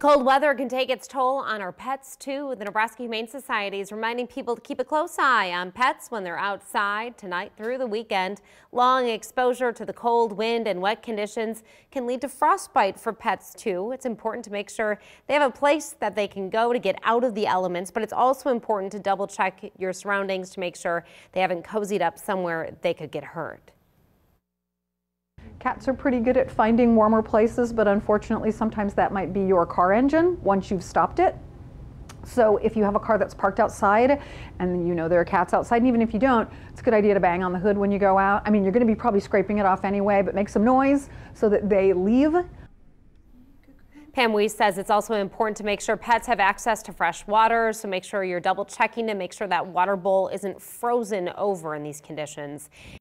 Cold weather can take its toll on our pets too. The Nebraska Humane Society is reminding people to keep a close eye on pets when they're outside tonight through the weekend. Long exposure to the cold, wind and wet conditions can lead to frostbite for pets too. It's important to make sure they have a place that they can go to get out of the elements, but it's also important to double check your surroundings to make sure they haven't cozied up somewhere they could get hurt. Cats are pretty good at finding warmer places, but unfortunately sometimes that might be your car engine once you've stopped it. So if you have a car that's parked outside and you know there are cats outside, and even if you don't, it's a good idea to bang on the hood when you go out. I mean, you're going to be probably scraping it off anyway, but make some noise so that they leave. Pam Wiese says it's also important to make sure pets have access to fresh water, so make sure you're double checking to make sure that water bowl isn't frozen over in these conditions.